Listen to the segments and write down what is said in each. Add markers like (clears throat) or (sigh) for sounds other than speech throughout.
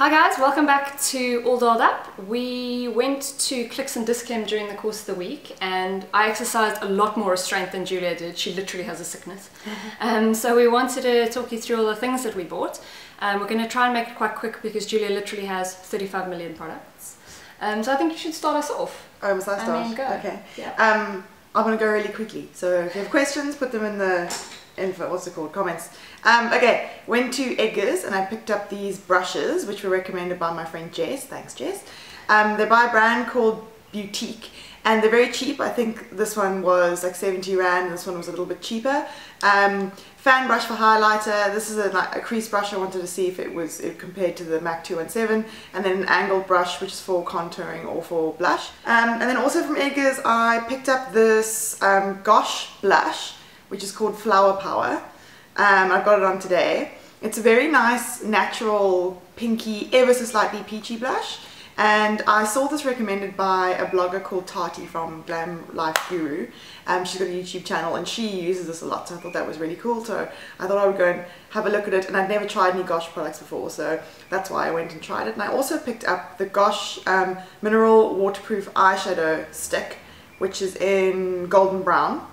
Hi guys, welcome back to All Dolled Up. We went to Clicks and Dis-Chem during the course of the week and I exercised a lot more restraint than Julia did. She literally has a sickness. (laughs) um, so we wanted to talk you through all the things that we bought. Um, we're going to try and make it quite quick because Julia literally has 35 million products. Um, so I think you should start us off. Oh, I start? I mean, go. Okay. Yeah. Um, I'm going to go really quickly. So if you have questions, put them in the info, what's it called, comments. Um, okay, went to Edgar's and I picked up these brushes, which were recommended by my friend Jess. Thanks, Jess. Um, they're by a brand called Beautique and they're very cheap. I think this one was like 70 rand and this one was a little bit cheaper. Um, fan brush for highlighter. This is a, like, a crease brush. I wanted to see if it was compared to the MAC 217 and then an angled brush which is for contouring or for blush. Um, and then also from Edgar's I picked up this um, Gosh blush which is called Flower Power. Um, I've got it on today. It's a very nice, natural, pinky, ever so slightly peachy blush. And I saw this recommended by a blogger called Tati from Glam Life Guru. Um, she's got a YouTube channel and she uses this a lot, so I thought that was really cool. So I thought I would go and have a look at it. And I'd never tried any Gosh products before, so that's why I went and tried it. And I also picked up the Gosh um, Mineral Waterproof Eyeshadow Stick, which is in golden brown.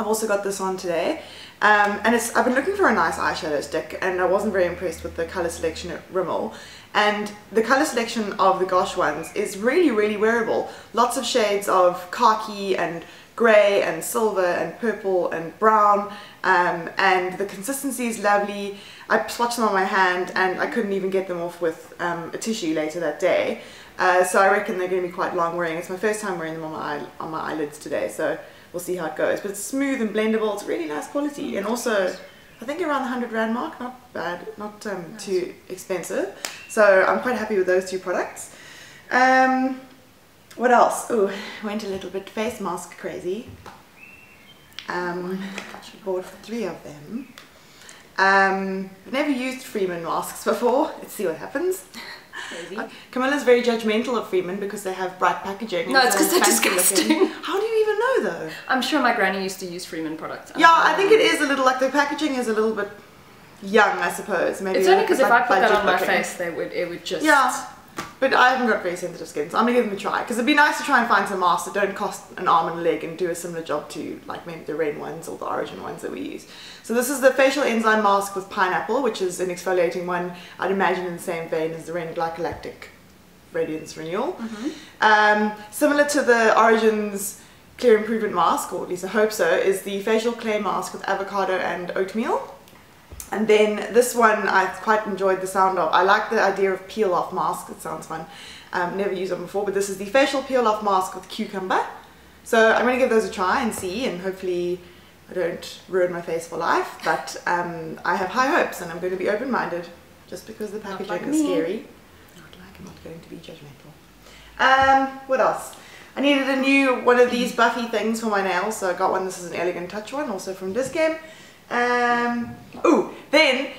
I've also got this on today. Um, and it's, I've been looking for a nice eyeshadow stick and I wasn't very impressed with the colour selection at Rimmel. And the colour selection of the Gosh ones is really, really wearable. Lots of shades of khaki and grey and silver and purple and brown um, and the consistency is lovely. I swatched them on my hand and I couldn't even get them off with um, a tissue later that day. Uh, so I reckon they're going to be quite long wearing. It's my first time wearing them on my, on my eyelids today. So we'll see how it goes. But it's smooth and blendable. It's really nice quality, and also I think around the hundred rand mark. Not bad, not um, too expensive. So I'm quite happy with those two products. Um, what else? Oh, went a little bit face mask crazy. Um, bought three of them. Um, I've never used Freeman masks before. Let's see what happens. (laughs) Crazy. Uh, Camilla's very judgmental of Freeman because they have bright packaging. No, it's so 'cause they're disgusting. looking. (laughs) How do you even know though? I'm sure my granny used to use Freeman products. Yeah, I think it is a little like the packaging is a little bit young, I suppose. Maybe It's only because if I put that on my looking. face, they would it would just Yeah, but I haven't got very sensitive skin, so I'm gonna give them a try because it'd be nice to try and find some masks that don't cost an arm and a leg and do a similar job to like maybe the Ren ones or the Origin ones that we use. So this is the facial enzyme mask with pineapple, which is an exfoliating one. I'd imagine in the same vein as the Ren glycolactic radiance renewal. Mm-hmm. Um, similar to the Origins Clear Improvement Mask, or at least I hope so, is the facial clay mask with avocado and oatmeal. And then this one I quite enjoyed the sound of. I like the idea of peel off mask, it sounds fun. Um, never used them before, but this is the facial peel off mask with cucumber. So I'm going to give those a try and see, and hopefully I don't ruin my face for life. But um, I have high hopes, and I'm going to be open minded just because the packaging like is me. scary. Not like I'm not going to be judgmental. Um, what else? I needed a new one of these buffy things for my nails, so I got one. This is an Elegant Touch one, also from Dis-Chem. Um, ooh, then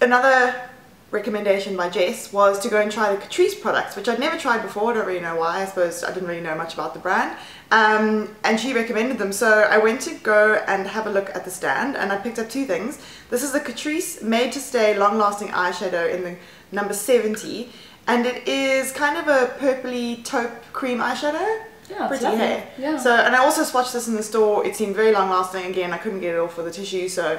another recommendation by Jess was to go and try the Catrice products, which I'd never tried before. I don't really know why. I suppose I didn't really know much about the brand. Um, and she recommended them, so I went to go and have a look at the stand, and I picked up two things. This is the Catrice Made to Stay Long Lasting Eyeshadow in the number 70, and it is kind of a purpley taupe cream eyeshadow. Yeah, Pretty lovely. hair. Yeah. So, and I also swatched this in the store. It seemed very long lasting. Again, I couldn't get it off with the tissue, so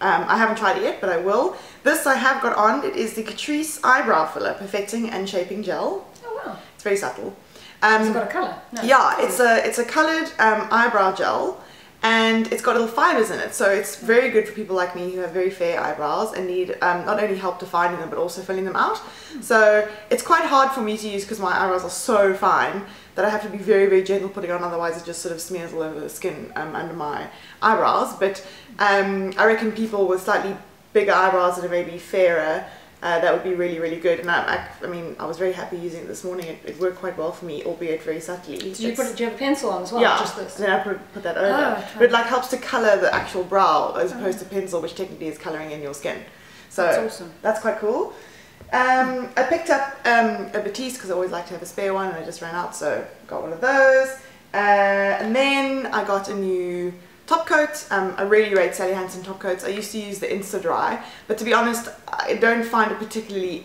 um, I haven't tried it yet, but I will. This I have got on. It is the Catrice Eyebrow Filler Perfecting and Shaping Gel. Oh wow. It's very subtle. Um, it got a colour? No. yeah, it's a it's a coloured um, eyebrow gel, and it's got little fibres in it, so it's very good for people like me who have very fair eyebrows and need um, not only help defining them but also filling them out. So it's quite hard for me to use because my eyebrows are so fine that I have to be very very gentle putting on, otherwise it just sort of smears all over the skin um, under my eyebrows. But um, I reckon people with slightly bigger eyebrows that are maybe fairer. Uh, that would be really, really good. And I, I, I mean, I was very happy using it this morning. It, it worked quite well for me, albeit very subtly. Did you put? Did you have a pencil on as well? yeah, Just this. and then I put, put that over. Oh, but it like helps to colour the actual brow as opposed to pencil, which technically is colouring in your skin. So That's awesome. that's quite cool. Um, I picked up um, a Batiste because I always like to have a spare one, and I just ran out, so got one of those. Uh, and then I got a new top coat. Um, I really rate Sally Hansen top coats. I used to use the Insta Dry, but to be honest, I don't find it particularly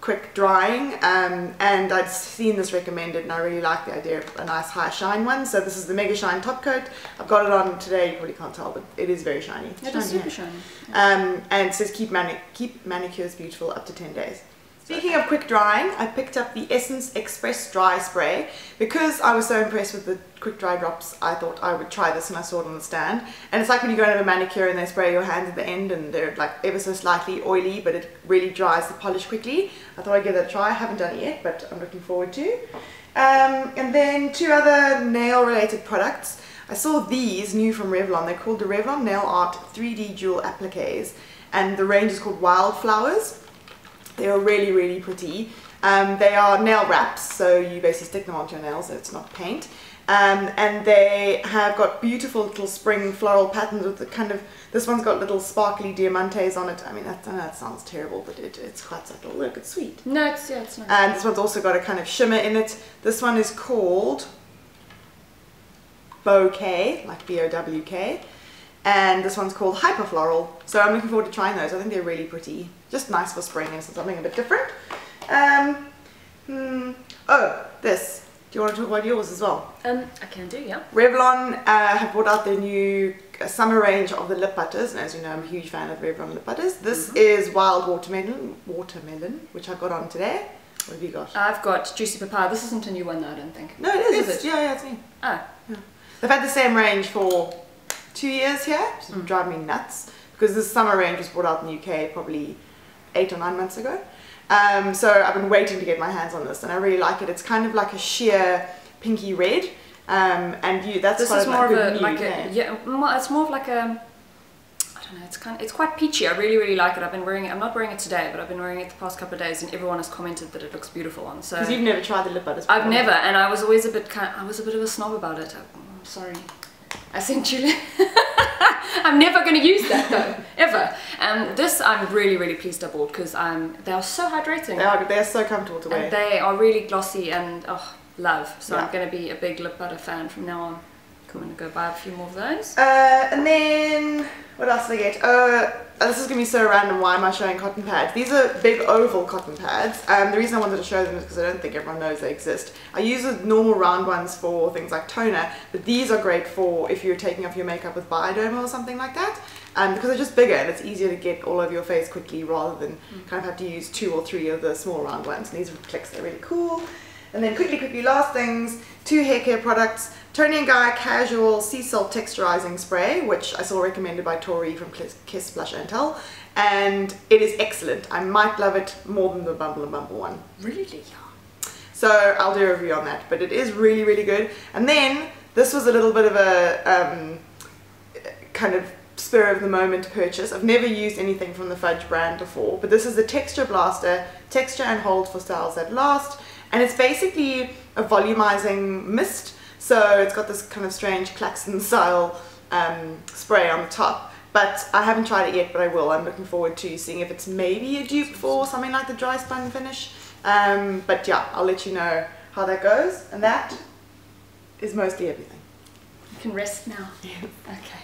quick drying um, and I'd seen this recommended and I really like the idea of a nice high shine one so this is the Mega Shine top coat I've got it on today you probably can't tell but it is very shiny It is Shiny, super yeah. shiny. um, and it says keep, mani- keep manicures beautiful up to 10 days. Speaking of quick drying, I picked up the Essence Express Dry Spray. Because I was so impressed with the quick dry drops, I thought I would try this and I saw it on the stand. And it's like when you go and have a manicure and they spray your hands at the end and they're like ever so slightly oily, but it really dries the polish quickly. I thought I'd give that a try. I haven't done it yet, but I'm looking forward to. Um, and then two other nail related products. I saw these new from Revlon. They're called the Revlon Nail Art 3D Jewel Appliques, and the range is called Wildflowers. They are really, really pretty. Um, they are nail wraps, so you basically stick them onto your nails, so it's not paint. Um, and they have got beautiful little spring floral patterns with the kind of, this one's got little sparkly diamantes on it. I mean, that, I know that sounds terrible, but it, it's quite subtle. Look, it's sweet. No, it's yeah, it's not. And this one's also got a kind of shimmer in it. This one is called Bouquet, like B-O-W-K. And this one's called Hyperfloral. So I'm looking forward to trying those. I think they're really pretty. Just nice for spring and something a bit different. Um, hmm, oh, this. Do you want to talk about yours as well? um, I can do, yeah. Revlon uh, have brought out their new uh, summer range of the lip butters, and as you know, I'm a huge fan of Revlon lip butters. This is wild watermelon, watermelon, which I got on today. What have you got? I've got juicy papaya. This isn't a new one, though, I don't think. No, it is. Is it? Yeah, yeah, it's me. Oh, They've had the same range for two years here, which is driving me nuts because this summer range was brought out in the UK probably eight or nine months ago. Um, so I've been waiting to get my hands on this, and I really like it. It's kind of like a sheer pinky red, um, and you that's this is more of a like a yeah. It's more of like a. I don't know. It's kind. Of, it's quite peachy. I really, really like it. I've been wearing it. I'm not wearing it today, but I've been wearing it the past couple of days, and everyone has commented that it looks beautiful on. So Because you've never tried the lip butters. I've never, and I was always a bit kind. I was a bit of a snob about it. I'm sorry. I sent you. I'm never going to use that though, ever. And this I'm really, really pleased I bought because I'm. Um, they are so hydrating. They are. They're so comfortable to wear. And they are really glossy and oh, love. So Yeah. I'm going to be a big lip butter fan from now on. I'm going to go buy a few more of those. Uh, and then what else did I get? Uh, this is gonna be so random. Why am I showing cotton pads? These are big oval cotton pads. Um, the reason I wanted to show them is because I don't think everyone knows they exist. I use the normal round ones for things like toner, but these are great for if you're taking off your makeup with Bioderma or something like that. Um, because they're just bigger and it's easier to get all over your face quickly rather than kind of have to use two or three of the small round ones. And these are clicks, they're really cool. And then quickly, quickly, last things, two hair care products. Toni & Guy Casual Sea Salt Texturizing Spray, which I saw recommended by Tori from Kiss- Blush and Tell. And it is excellent. I might love it more than the Bumble and Bumble one. Really? Yeah. So I'll do a review on that, but it is really, really good. And then this was a little bit of a um, kind of spur of the moment purchase. I've never used anything from the Fudge brand before, but this is the Texture Blaster, texture and hold for styles that last. And it's basically a volumizing mist. So it's got this kind of strange Claxon style um, spray on the top. But I haven't tried it yet, but I will. I'm looking forward to seeing if it's maybe a dupe for something like the dry spun finish. Um, but yeah, I'll let you know how that goes. And that is mostly everything. You can rest now. Okay.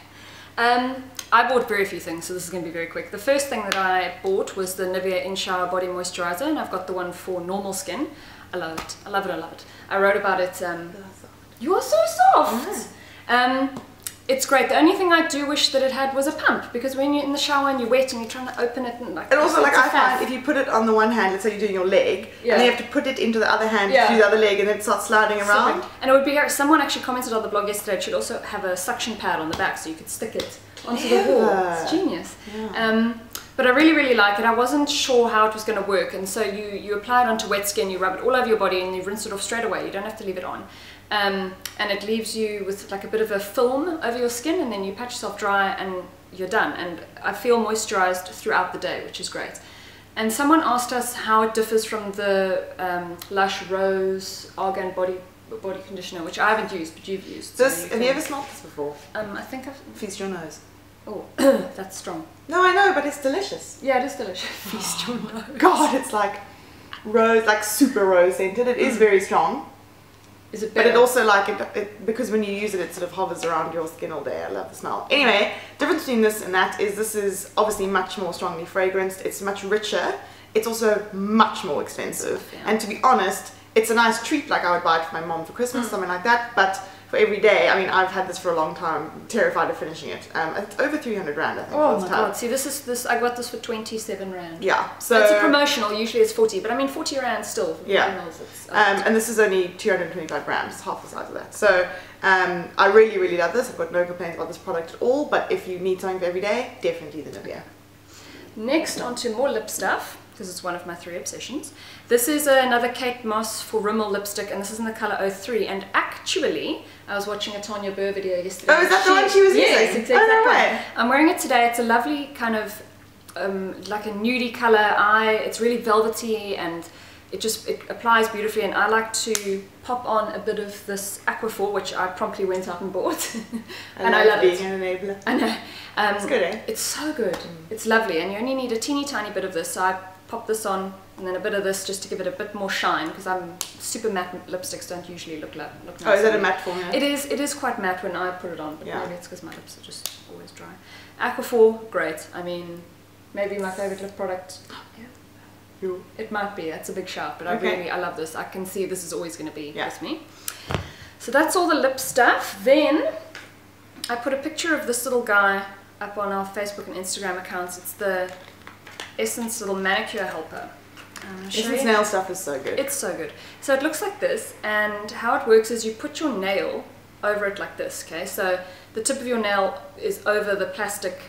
Um, I bought very few things, so this is going to be very quick. The first thing that I bought was the Nivea In Shower Body Moisturizer, and I've got the one for normal skin. I love it. I love it. I love it. I wrote about it. Um, you are so soft. Um, it's great. The only thing I do wish that it had was a pump because when you're in the shower and you're wet and you're trying to open it and like. And also, like I find, if you put it on the one hand, let's say you're doing your leg, Yeah. and then you have to put it into the other hand Yeah. through the other leg, and then it starts sliding around. And it would be someone actually commented on the blog yesterday. It should also have a suction pad on the back so you could stick it onto the wall. It's genius. Yeah. Um, but I really, really like it. I wasn't sure how it was going to work, and so you you apply it onto wet skin, you rub it all over your body, and you rinse it off straight away. You don't have to leave it on. Um, and it leaves you with like a bit of a film over your skin, and then you pat yourself dry, and you're done. And I feel moisturized throughout the day, which is great. And someone asked us how it differs from the um, Lush Rose Argan Body Body Conditioner, which I haven't used, but you've used. so This, have you ever smelled this before? Um, I think I've. Feast your nose. Oh, (coughs) that's strong. No, I know, but it's delicious. Yeah, it is delicious. Feast your nose. God, it's like rose, like super rose scented. It is very strong, Is it but it also like it, it because when you use it, it sort of hovers around your skin all day. I love the smell. Anyway, difference between this and that is this is obviously much more strongly fragranced. It's much richer it's also much more expensive. Yeah. And to be honest, it's a nice treat. Like I would buy it for my mom for Christmas, Mm. something like that. But for every day, I mean, I've had this for a long time. Terrified of finishing it. Um, it's over three hundred rand, I think. Oh my tub. god! See, this is this. I got this for twenty seven rand. Yeah. So it's a promotional. Usually it's forty, but I mean forty rand still. Yeah. uh, Um, and this is only 225 grams, it's half the size of that. So um, I really, really love this. I've got no complaints about this product at all. But if you need something for every day, definitely the Nivea. Next, on to more lip stuff, because it's one of my three obsessions. This is another Kate Moss for Rimmel lipstick, and this is in the colour 03. And actually, I was watching a Tanya Burr video yesterday. Oh, is that the one she was yes, using? Yes, Oh, no exactly. way. I'm wearing it today. It's a lovely kind of um, like a nudie colour eye. It's really velvety and it just it applies beautifully. And I like to pop on a bit of this Aquaphor, which I promptly went out and bought. (laughs) and I love being it. an enabler. I know. Um, It's good, eh? It's so good. It's lovely, and you only need a teeny tiny bit of this. So I pop this on, and then a bit of this just to give it a bit more shine, because I'm super matte lipsticks don't usually look like look nice. Oh, is that a matte form? Yeah? It is. It is quite matte when I put it on, but Yeah. maybe it's because my lips are just always dry. Aquaphor, great. I mean, maybe my favorite lip product. (gasps) Yeah. You- It might be. That's a big shout, but I really I love this. I can see this is always going to be Yeah. with me. So that's all the lip stuff. Then I put a picture of this little guy up on our Facebook and Instagram accounts. It's the Essence little manicure helper. Um, Essence nail stuff is so good. It's so good. So it looks like this, and how it works is you put your nail over it like this, okay? So the tip of your nail is over the plastic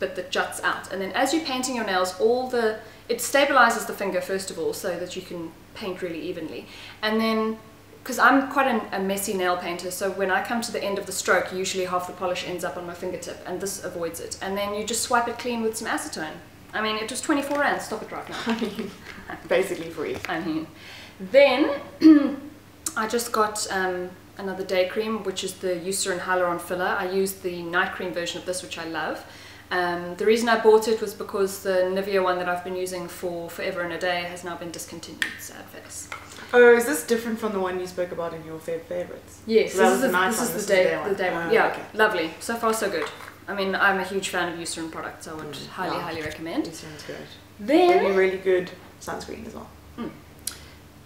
bit that juts out, and then as you're painting your nails, all the it stabilizes the finger first of all, so that you can paint really evenly, and then because I'm quite an, a messy nail painter, so when I come to the end of the stroke, usually half the polish ends up on my fingertip, and this avoids it. And then you just swipe it clean with some acetone. I mean, it was 24 rand. Stop it right now. (laughs) I mean, basically free. I mean, then (clears throat) I just got um, another day cream, which is the Eucerin Hyaluron Filler. I used the night cream version of this, which I love. Um, the reason I bought it was because the Nivea one that I've been using for forever and a day has now been discontinued. Sad face. Oh, is this different from the one you spoke about in your fav- favorites? Yes, So that this was is the this is the is the day, day one. the day one. Ah, yeah, okay. lovely. So far, so good. I mean, I'm a huge fan of Eucerin products. I would Mm, highly, yeah. highly recommend. Eucerin's good. Then Maybe really good sunscreen as well.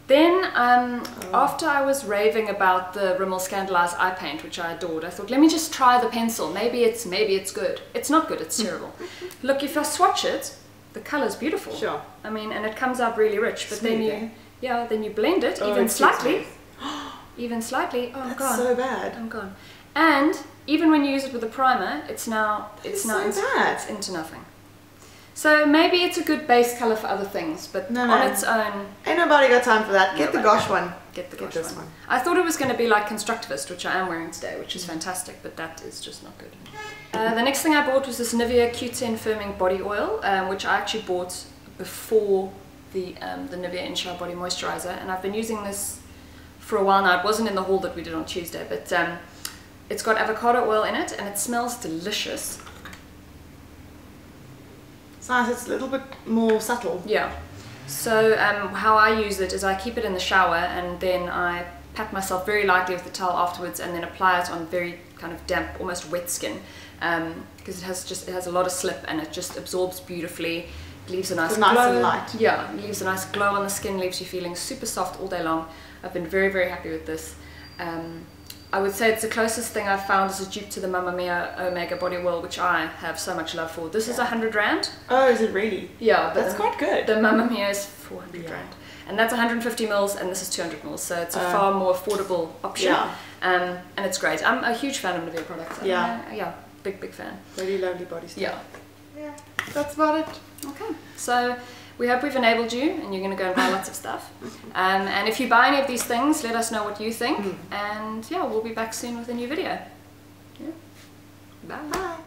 Then, um, Oh. after I was raving about the Rimmel Scandaleyes Eye Paint, which I adored, I thought, let me just try the pencil. Maybe it's maybe it's good. It's not good. It's (laughs) terrible. Look, if I swatch it, the color's beautiful. Sure. I mean, and it comes out really rich. But then you, eh? yeah, then you blend it Oh, even slightly, (gasps) even slightly. Oh, I'm That's gone. so bad. I'm gone. And even when you use it with a primer, it's now it's is now so into, it's into nothing. So maybe it's a good base color for other things, but No, on no. its own, Ain't nobody got time for that. Get the gosh one. Get the Get gosh this one. one. I thought it was going to be like Constructivist, which I am wearing today, which is fantastic, but that is just not good. Uh, the next thing I bought was this Nivea Q10 Firming Body Oil, um, which I actually bought before the, um, the Nivea In Shower Body Moisturizer, and I've been using this for a while now. It wasn't in the haul that we did on Tuesday, but um, it's got avocado oil in it, and it smells delicious. It's nice. It's a little bit more subtle. Yeah. So um, how I use it is I keep it in the shower and then I pat myself very lightly with the towel afterwards and then apply it on very kind of damp, almost wet skin because it has just it has a lot of slip and it just absorbs beautifully. Leaves a nice It's nice glow. and light. Yeah, leaves a nice glow on the skin. Leaves you feeling super soft all day long. I've been very very happy with this. Um, I would say it's the closest thing I've found as a dupe to the Mama Mio Omega Body Oil, which I have so much love for. This is a hundred rand. Oh, is it really? Yeah, That's the- quite good. The Mama Mio is 400 Yeah. rand. And that's 150 mils and this is 200 mils. So it's a Uh, far more affordable option. Yeah. Um, and it's great. I'm a huge fan of Nivea products. Yeah. yeah, big, big fan. Really lovely body stuff. Yeah. Yeah. That's about it. Okay. So we hope we've enabled you and you're going to go and buy lots of stuff. Um, and if you buy any of these things, let us know what you think. Mm. And yeah, we'll be back soon with a new video. Yeah. Bye. Bye.